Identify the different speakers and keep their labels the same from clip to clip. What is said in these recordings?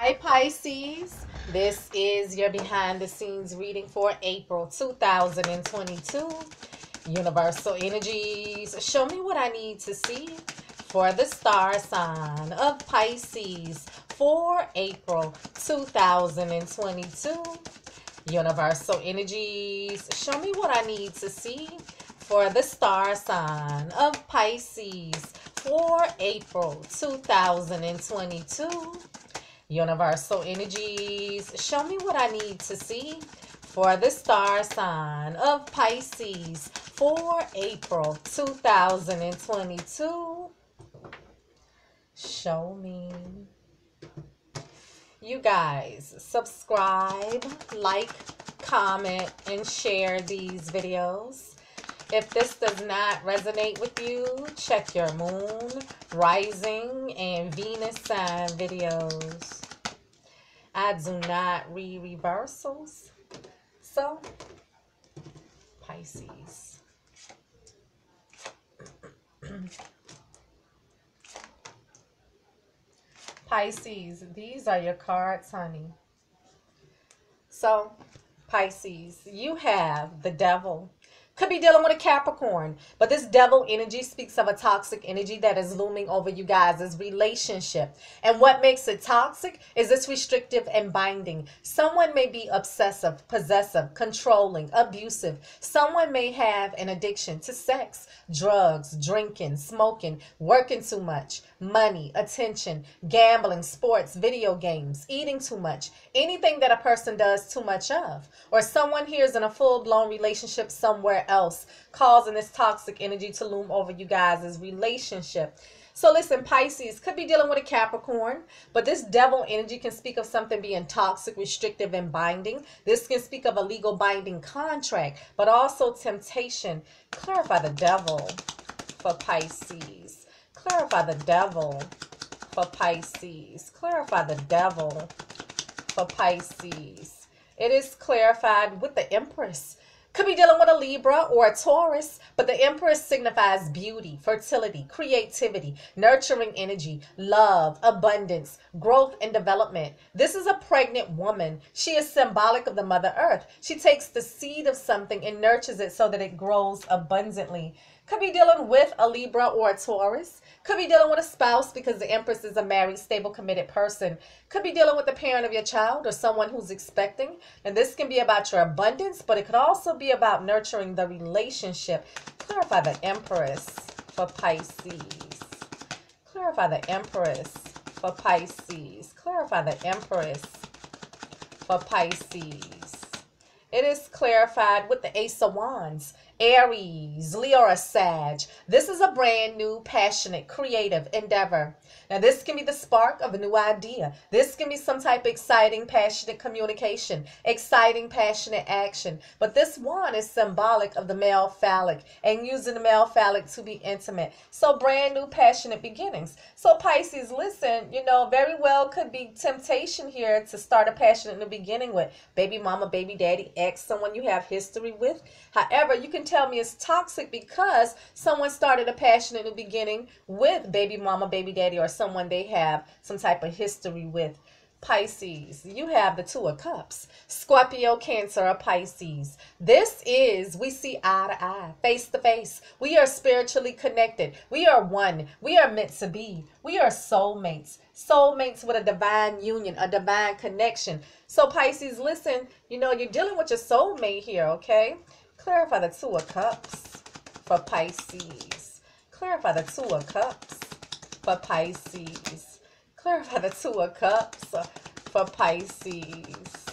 Speaker 1: Hi Pisces, this is your behind the scenes reading for April 2022. Universal energies, show me what I need to see for the star sign of Pisces for April 2022. Universal energies, show me what I need to see for the star sign of Pisces for April 2022. Universal energies, show me what I need to see for the star sign of Pisces for April 2022. Show me. You guys, subscribe, like, comment, and share these videos. If this does not resonate with you, check your moon, rising, and Venus sign videos. I do not read reversals. So, Pisces. Pisces, these are your cards, honey. So, Pisces, you have the devil, could be dealing with a Capricorn, but this devil energy speaks of a toxic energy that is looming over you guys' relationship. And what makes it toxic is this restrictive and binding. Someone may be obsessive, possessive, controlling, abusive. Someone may have an addiction to sex, drugs, drinking, smoking, working too much, money, attention, gambling, sports, video games, eating too much, anything that a person does too much of. Or someone here is in a full blown relationship somewhere else, causing this toxic energy to loom over you guys' relationship. So listen, Pisces could be dealing with a Capricorn, but this devil energy can speak of something being toxic, restrictive, and binding. This can speak of a legal binding contract, but also temptation. Clarify the devil for Pisces. Clarify the devil for Pisces. Clarify the devil for Pisces. It is clarified with the Empress. Could be dealing with a Libra or a Taurus, but the Empress signifies beauty, fertility, creativity, nurturing energy, love, abundance, growth, and development. This is a pregnant woman. She is symbolic of the Mother Earth. She takes the seed of something and nurtures it so that it grows abundantly. Could be dealing with a Libra or a Taurus. Could be dealing with a spouse because the Empress is a married, stable, committed person. Could be dealing with the parent of your child or someone who's expecting. And this can be about your abundance, but it could also be about nurturing the relationship. Clarify the Empress for Pisces. Clarify the Empress for Pisces. Clarify the Empress for Pisces. It is clarified with the Ace of Wands. Aries, Leo, or Sag. This is a brand new, passionate, creative endeavor. Now, this can be the spark of a new idea. This can be some type of exciting, passionate communication, exciting, passionate action. But this one is symbolic of the male phallic and using the male phallic to be intimate. So, brand new, passionate beginnings. So, Pisces, listen, you know, very well could be temptation here to start a passionate new beginning with baby mama, baby daddy, ex, someone you have history with. However, you can tell me it's toxic because someone started a passionate new beginning with baby mama, baby daddy, or someone they have some type of history with. Pisces, you have the Two of Cups. Scorpio, Cancer, or Pisces. This is, we see eye to eye, face to face. We are spiritually connected. We are one. We are meant to be. We are soulmates. Soulmates with a divine union, a divine connection. So, Pisces, listen, you know, you're dealing with your soulmate here, okay? Clarify the Two of Cups for Pisces. Clarify the Two of Cups for Pisces. Clarify the Two of Cups for Pisces.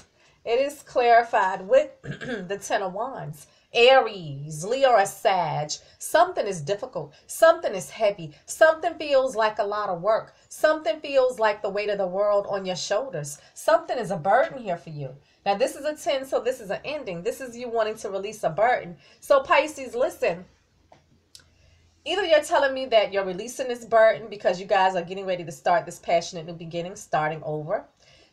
Speaker 1: It is clarified with the Ten of Wands. Aries, Leo, or Sag, something is difficult. Something is heavy. Something feels like a lot of work. Something feels like the weight of the world on your shoulders. Something is a burden here for you. Now, this is a 10, so this is an ending. This is you wanting to release a burden. So, Pisces, listen. Either you're telling me that you're releasing this burden because you guys are getting ready to start this passionate new beginning, starting over.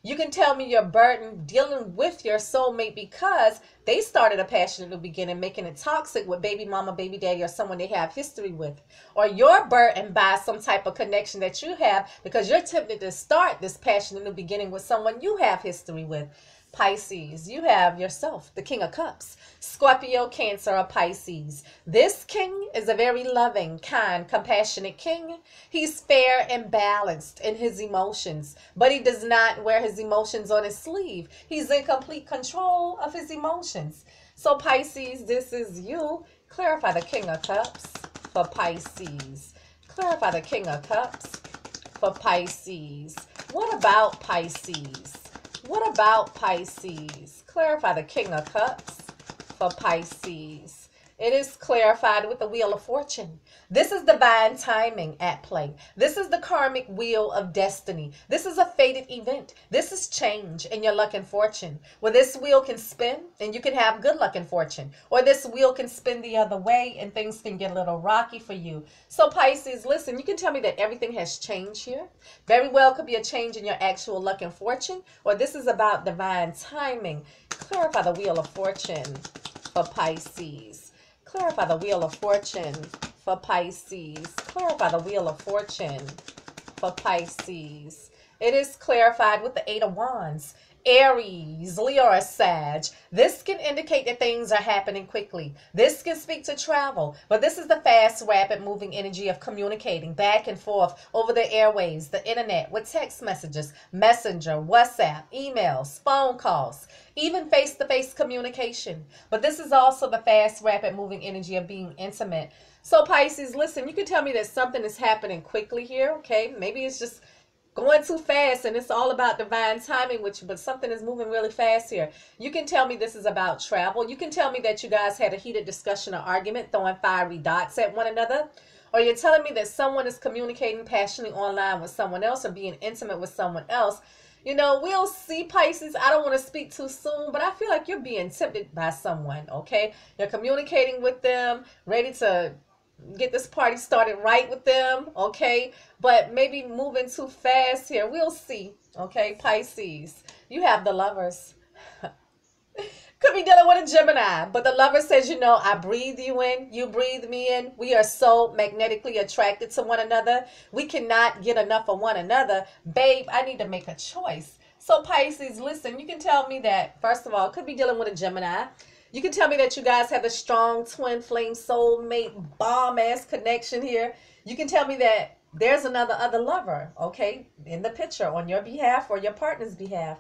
Speaker 1: You can tell me your burden dealing with your soulmate because they started a passionate new beginning, making it toxic with baby mama, baby daddy, or someone they have history with. Or you're burdened by some type of connection that you have because you're tempted to start this passionate new beginning with someone you have history with. Pisces, you have yourself, the King of Cups. Scorpio, Cancer, or Pisces. This king is a very loving, kind, compassionate king. He's fair and balanced in his emotions, but he does not wear his emotions on his sleeve. He's in complete control of his emotions. So, Pisces, this is you. Clarify the King of Cups for Pisces. Clarify the King of Cups for Pisces. What about Pisces? What about Pisces? Clarify the King of Cups for Pisces. It is clarified with the Wheel of Fortune. This is divine timing at play. This is the karmic wheel of destiny. This is a fated event. This is change in your luck and fortune. Where this wheel can spin and you can have good luck and fortune. Or this wheel can spin the other way and things can get a little rocky for you. So Pisces, listen, you can tell me that everything has changed here. Very well could be a change in your actual luck and fortune. Or this is about divine timing. Clarify the Wheel of Fortune for Pisces. Clarify the Wheel of Fortune for Pisces. Clarify the Wheel of Fortune for Pisces. It is clarified with the Eight of Wands. Aries, Leo, or Sag. This can indicate that things are happening quickly. This can speak to travel, but this is the fast, rapid moving energy of communicating back and forth over the airwaves, the internet, with text messages, messenger, WhatsApp, emails, phone calls, even face to face communication. But this is also the fast, rapid moving energy of being intimate. So, Pisces, listen, you can tell me that something is happening quickly here, okay? Maybe it's just going too fast and it's all about divine timing which but something is moving really fast here. You can tell me this is about travel. You can tell me that you guys had a heated discussion or argument throwing fiery dots at one another. Or you're telling me that someone is communicating passionately online with someone else or being intimate with someone else. You know we'll see pisces. I don't want to speak too soon but i feel like you're being tempted by someone okay? You're communicating with them ready to get this party started right with them, okay? But maybe moving too fast here. We'll see, okay? Pisces, you have the lovers. Could be dealing with a Gemini, but the lover says, you know, I breathe you in, you breathe me in. We are so magnetically attracted to one another. We cannot get enough of one another. Babe, I need to make a choice. So, Pisces, listen, you can tell me that, first of all, could be dealing with a Gemini. You can tell me that you guys have a strong twin flame soulmate bomb ass connection here. You can tell me that there's another other lover, okay, in the picture on your behalf or your partner's behalf.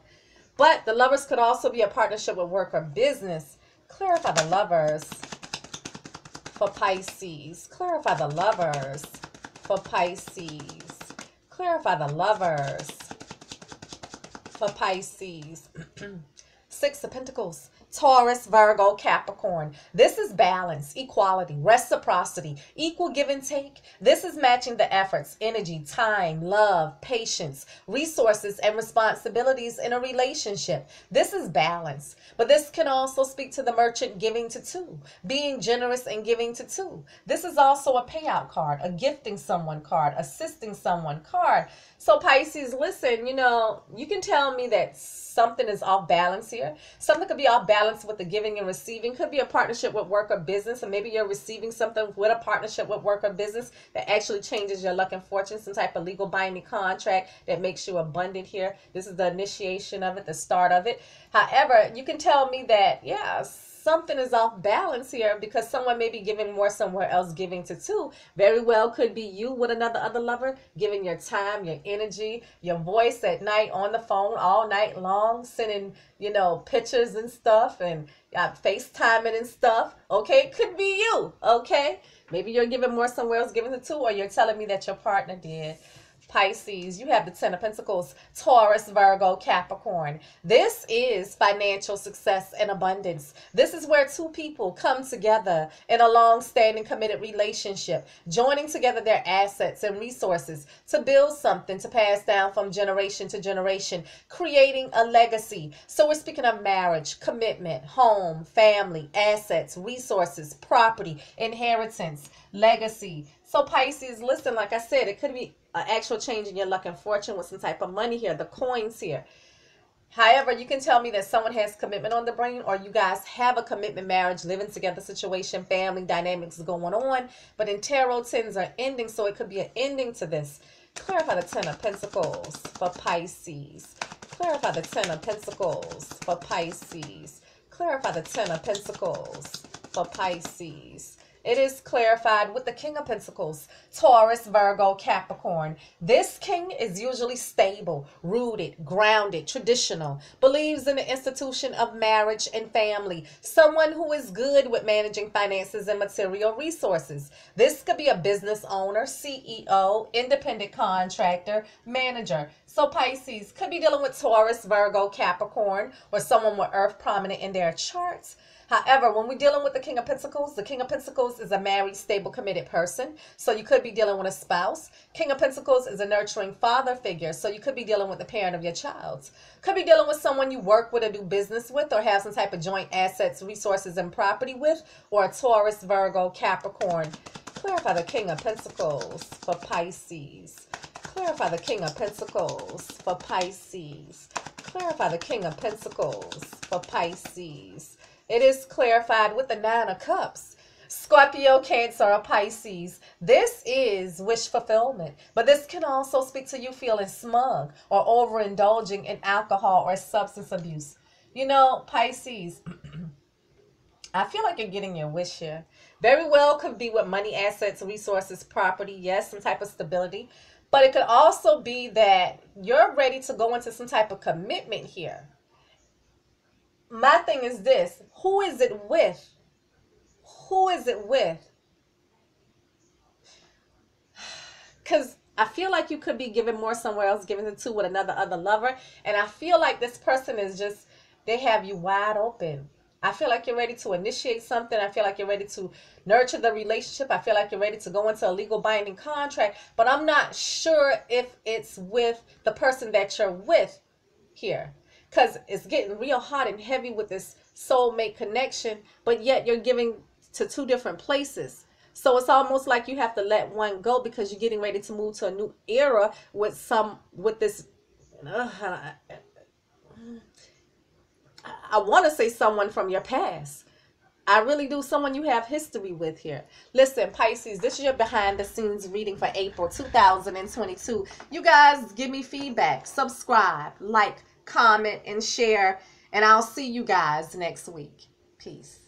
Speaker 1: But the lovers could also be a partnership with work or business. Clarify the lovers for Pisces. Clarify the lovers for Pisces. Clarify the lovers for Pisces. Six of Pentacles. Taurus, Virgo, Capricorn. This is balance, equality, reciprocity, equal give and take. This is matching the efforts, energy, time, love, patience, resources, and responsibilities in a relationship. This is balance. But this can also speak to the merchant giving to two, being generous and giving to two. This is also a payout card, a gifting someone card, assisting someone card. So, Pisces, listen, you know, you can tell me that something is off balance here. Something could be off balance with the giving and receiving. Could be a partnership with work or business, and maybe you're receiving something with a partnership with work or business that actually changes your luck and fortune, some type of legal binding contract that makes you abundant here. This is the initiation of it, the start of it. However, you can tell me that, yes something is off balance here because someone may be giving more somewhere else giving to two. Very well could be you with another other lover giving your time your energy your voice at night on the phone all night long sending you know pictures and stuff and uh, facetiming and stuff. Okay it could be you okay? Maybe you're giving more somewhere else giving to two or you're telling me that your partner did Pisces, you have the Ten of Pentacles, Taurus, Virgo, Capricorn. This is financial success and abundance. This is where two people come together in a long standing committed relationship, joining together their assets and resources to build something to pass down from generation to generation, creating a legacy. So we're speaking of marriage, commitment, home, family, assets, resources, property, inheritance, legacy. So Pisces, listen, like I said, it could be an actual change in your luck and fortune with some type of money here, the coins here. However, you can tell me that someone has commitment on the brain, or you guys have a commitment, marriage, living together situation, family dynamics going on. But in tarot, tens are ending, so it could be an ending to this. Clarify the Ten of Pentacles for Pisces. Clarify the Ten of Pentacles for Pisces. Clarify the Ten of Pentacles for Pisces. It is clarified with the King of Pentacles, Taurus, Virgo, Capricorn. This king is usually stable, rooted, grounded, traditional, believes in the institution of marriage and family, someone who is good with managing finances and material resources. This could be a business owner, CEO, independent contractor, manager. So Pisces could be dealing with Taurus, Virgo, Capricorn, or someone with earth prominent in their charts. However, when we're dealing with the King of Pentacles, the King of Pentacles is a married, stable, committed person. So you could be dealing with a spouse. King of Pentacles is a nurturing father figure. So you could be dealing with the parent of your child. Could be dealing with someone you work with or do business with or have some type of joint assets, resources, and property with. Or a Taurus, Virgo, Capricorn. Clarify the King of Pentacles for Pisces. Clarify the King of Pentacles for Pisces. Clarify the King of Pentacles for Pisces. It is clarified with the Nine of Cups. Scorpio, Cancer, or Pisces. This is wish fulfillment, but this can also speak to you feeling smug or overindulging in alcohol or substance abuse. You know, Pisces, I feel like you're getting your wish here. Very well could be with money, assets, resources, property, yes, some type of stability. But it could also be that you're ready to go into some type of commitment here my thing is this who is it with? Who is it with? Because I feel like you could be giving more somewhere else, giving it to with another other lover. And I feel like this person is just, they have you wide open. I feel like you're ready to initiate something. I feel like you're ready to nurture the relationship. I feel like you're ready to go into a legal binding contract. But I'm not sure if it's with the person that you're with here because it's getting real hot and heavy with this soulmate connection, but yet you're giving to two different places. So it's almost like you have to let one go because you're getting ready to move to a new era with some with this. Uh, I, I want to say someone from your past. I really do. Someone you have history with here. Listen, Pisces, this is your behind the scenes reading for April 2022. You guys give me feedback, subscribe, like, comment, and share. And I'll see you guys next week. Peace.